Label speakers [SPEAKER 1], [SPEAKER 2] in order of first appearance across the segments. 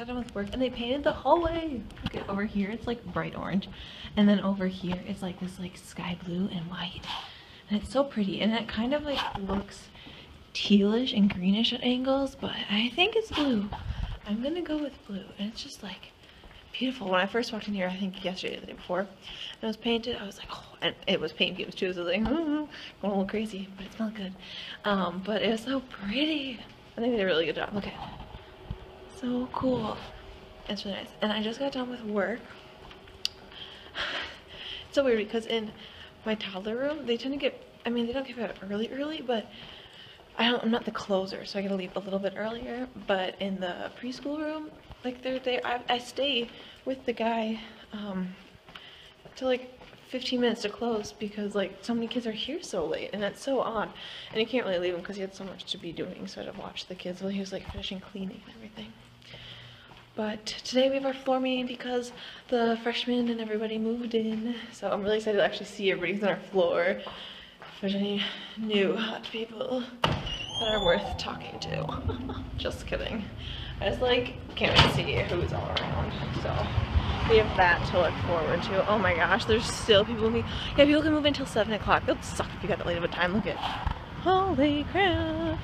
[SPEAKER 1] got done with work and they painted the hallway. Okay, over here it's like bright orange. And then over here it's like this like sky blue and white. And it's so pretty. And it kind of like looks tealish and greenish at angles, but I think it's blue. I'm gonna go with blue. And it's just like beautiful. When I first walked in here, I think yesterday or the day before, and it was painted, I was like, oh, and it was paint fumes too, so I was like, mm, going a little crazy, but it smelled good. Um, but it was so pretty. I think they did a really good job. It. So cool. It's really nice. And I just got done with work. It's so weird because in my toddler room, they tend to get, I mean, they don't get out early, early, but I don't, I'm not the closer, so I gotta leave a little bit earlier. But in the preschool room, like they're, they, I, I stay with the guy um, till like 15 minutes to close because like so many kids are here so late and that's so odd. And you can't really leave him because he had so much to be doing, so I had to watch the kids while he was like finishing cleaning and everything. But today we have our floor meeting because the freshmen and everybody moved in. So I'm really excited to actually see everybody who's on our floor. If there's any new hot people that are worth talking to. Just kidding. I just like can't wait to see who's all around. So we have that to look forward to. Oh my gosh, there's still people moving. Yeah, people can move until 7 o'clock. That would suck if you got that late of a time. Look at Holy crap.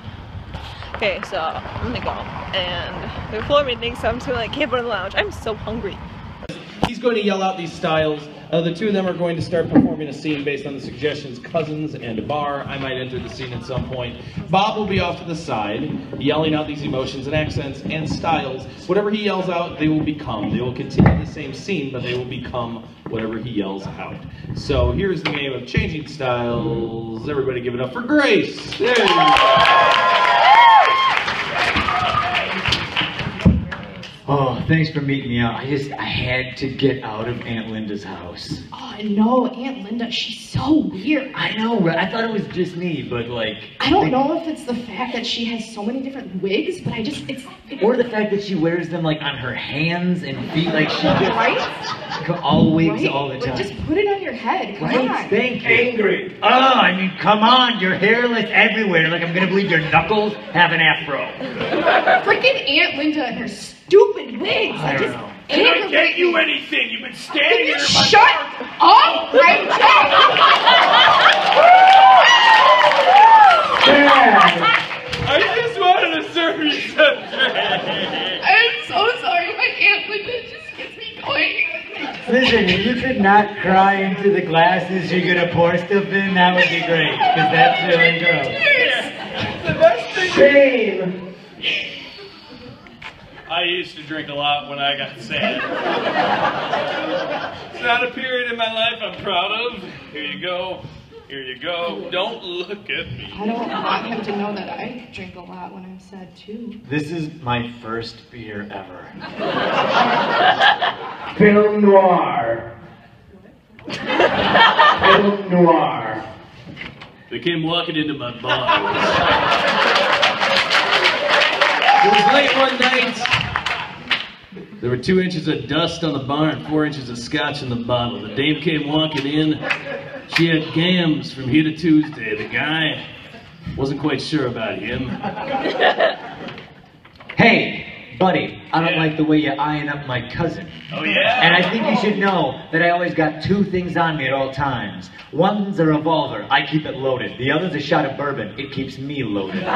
[SPEAKER 1] Okay, so I'm gonna go. And the floor meeting, so I'm just gonna like camp in the lounge. I'm so hungry.
[SPEAKER 2] He's going to yell out these styles. Uh, the two of them are going to start performing a scene based on the suggestions Cousins and Bar. I might enter the scene at some point. Bob will be off to the side, yelling out these emotions and accents and styles. Whatever he yells out, they will become. They will continue the same scene, but they will become whatever he yells out. So here's the game of changing styles. Everybody give it up for Grace. There you go.
[SPEAKER 3] Thanks for meeting me out. I just, I had to get out of Aunt Linda's house.
[SPEAKER 4] Oh no, Aunt Linda, she's so weird.
[SPEAKER 3] I know, right? I thought it was just me, but like.
[SPEAKER 4] I don't know if it's the fact that she has so many different wigs, but I just, it's. It,
[SPEAKER 3] Or the fact that she wears them like on her hands and feet, like she just.
[SPEAKER 4] Right?
[SPEAKER 3] All wigs
[SPEAKER 4] right?
[SPEAKER 3] all the
[SPEAKER 4] Like,
[SPEAKER 3] time.
[SPEAKER 4] just put it on your head. Come
[SPEAKER 3] Right,
[SPEAKER 4] on.
[SPEAKER 3] thank you. Angry. Oh, I mean, come on, you're hairless everywhere. Like I'm gonna believe your knuckles have an afro.
[SPEAKER 4] Freaking Aunt Linda and her stupid wigs.
[SPEAKER 3] I
[SPEAKER 4] I,
[SPEAKER 3] don't
[SPEAKER 4] just.
[SPEAKER 3] know.
[SPEAKER 5] Can I get you anything? You've been
[SPEAKER 4] Can
[SPEAKER 5] standing
[SPEAKER 4] you
[SPEAKER 5] there
[SPEAKER 4] shut up right
[SPEAKER 5] I just wanted to serve you some drink.
[SPEAKER 4] I'm so sorry. My Aunt Linda just gets me going.
[SPEAKER 3] Listen, if you could not cry into the glasses you're gonna pour stuff in, that would be great. Because that's really gross.
[SPEAKER 5] The best thing.
[SPEAKER 3] Shame.
[SPEAKER 5] I used to drink a lot when I got sad. it's not a period in my life I'm proud of. Here you go. Here you go. Don't look at me.
[SPEAKER 4] I don't want him to know that I drink a lot when I'm sad too.
[SPEAKER 3] This is my first beer ever. Film noir. Film noir.
[SPEAKER 5] They came walking into my bar. it was late one night. There were two inches of dust on the bar and four inches of scotch in the bottle. The dame came walking in. She had gams from here to Tuesday. The guy wasn't quite sure about him.
[SPEAKER 3] Hey, buddy, I don't
[SPEAKER 5] Yeah.
[SPEAKER 3] like the way you're eyeing up my cousin.
[SPEAKER 5] Oh yeah?
[SPEAKER 3] And I think you should know that I always got two things on me at all times. One's a revolver, I keep it loaded. The other's a shot of bourbon, it keeps me loaded.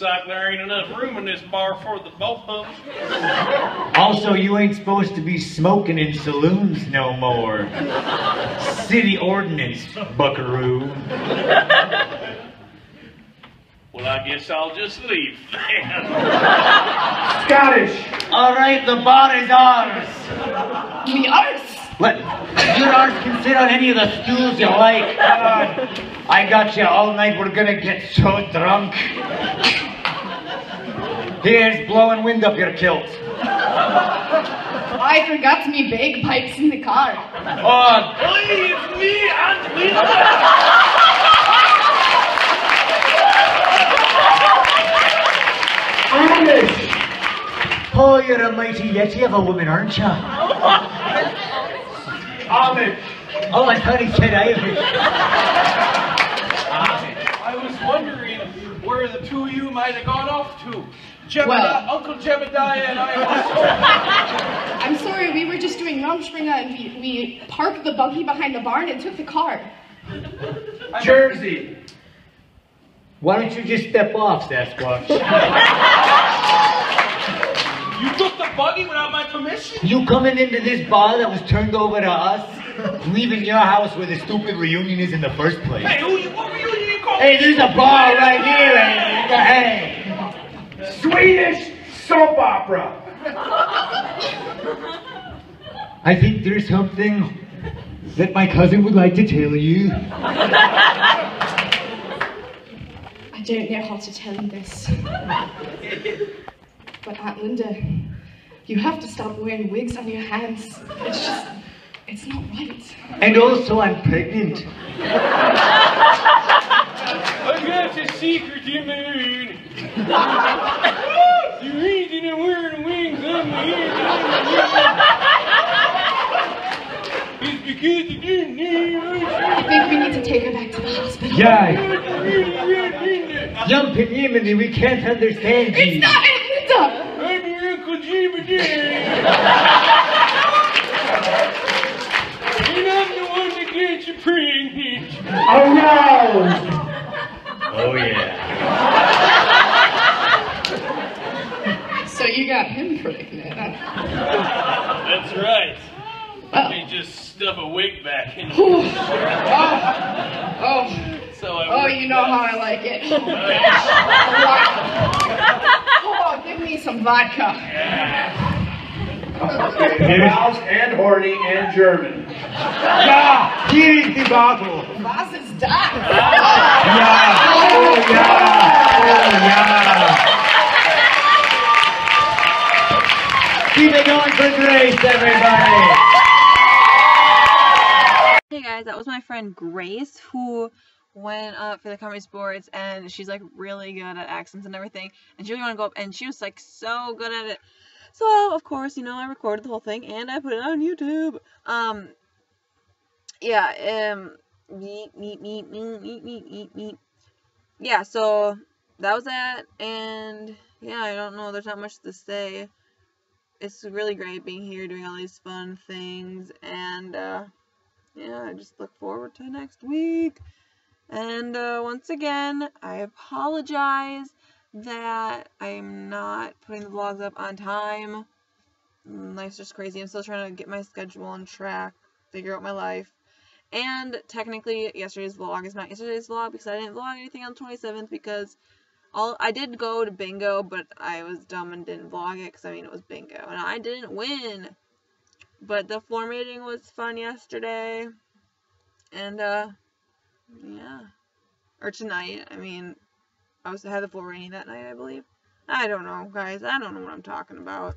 [SPEAKER 5] Looks like there ain't enough room in this bar for the both of us.
[SPEAKER 3] Also, you ain't supposed to be smoking in saloons no more. City ordinance, buckaroo.
[SPEAKER 5] Well, I guess I'll just leave.
[SPEAKER 3] Scottish. All right, the bar is ours.
[SPEAKER 4] Me ours.
[SPEAKER 3] Let your ours can sit on any of the stools you like. Come on. I got you all night. We're gonna get so drunk. Here's blowing wind up your kilt.
[SPEAKER 4] I forgot me bagpipes in the car.
[SPEAKER 3] Oh,
[SPEAKER 5] Leave me and leave
[SPEAKER 3] Amish. Oh, you're a mighty yeti of a woman, aren't you?
[SPEAKER 5] I'll
[SPEAKER 3] Ahmed. Oh, I thought he said Irish. Ahmed.
[SPEAKER 5] I was wondering where the two of you might have gone off to. Jebediah,
[SPEAKER 4] Well-
[SPEAKER 5] Uncle Jebediah and I also.
[SPEAKER 4] I'm sorry, we were just doing Rumspringa and we, we parked the buggy behind the barn and took the car.
[SPEAKER 5] Jersey.
[SPEAKER 3] Why don't you just step off, Sasquatch?
[SPEAKER 5] You took the buggy without my permission?
[SPEAKER 3] You coming into this bar that was turned over to us, leaving your house where the stupid reunion is in the first place.
[SPEAKER 5] Hey, who you? What were you? You call
[SPEAKER 3] Hey, there's a bar right here, and hey.
[SPEAKER 5] Swedish soap opera.
[SPEAKER 3] I think there's something that my cousin would like to tell you.
[SPEAKER 4] I don't know how to tell you this. But Aunt Linda, you have to stop wearing wigs on your hands. It's just, it's not right.
[SPEAKER 3] And also, I'm pregnant.
[SPEAKER 5] I got a secret in my head. the reason I'm wearing wings on my head is because I didn't know.
[SPEAKER 4] I think we need to take her back to the hospital.
[SPEAKER 3] Yeah,
[SPEAKER 5] Jumping really,
[SPEAKER 3] in Yemeni, we can't understand
[SPEAKER 4] It's
[SPEAKER 3] you.
[SPEAKER 4] not Aunt Linda!
[SPEAKER 5] I'm your Uncle Jebediah. and I'm the one that gets you pregnant.
[SPEAKER 3] Oh no! Oh yeah.
[SPEAKER 4] So you got him pregnant.
[SPEAKER 5] That's right.
[SPEAKER 4] Oh.
[SPEAKER 5] They just stuff a wig back in.
[SPEAKER 4] Oh, oh,
[SPEAKER 5] So I
[SPEAKER 4] oh, you know how I like it. Oh, Give me some vodka.
[SPEAKER 5] Mouse and horny and German.
[SPEAKER 3] Yeah, here is the bottle.
[SPEAKER 4] Was ist das?
[SPEAKER 3] Yeah, oh yeah, oh yeah. Keep it going for Grace, everybody.
[SPEAKER 6] Hey guys, that was my friend Grace who went up for the ComedySportz and she's like really good at accents and everything and she really wanted to go up and she was like so good at it. So of course, you know, I recorded the whole thing and I put it on YouTube. Um yeah, um meet meet meet meet meet meet meet. Yeah, so that was that and yeah, I don't know, there's not much to say. It's really great being here doing all these fun things and uh yeah, I just look forward to next week. And uh, once again, I apologize that I'm not putting the vlogs up on time. Life's just crazy. I'm still trying to get my schedule on track, figure out my life. And technically, yesterday's vlog is not yesterday's vlog because I didn't vlog anything on the 27th because all I did go to bingo, but I was dumb and didn't vlog it because I mean it was bingo and I didn't win. But the floor meeting was fun yesterday. And uh yeah. Or tonight. I mean I was had the floor meeting that night, I believe. I don't know, guys. I don't know what I'm talking about.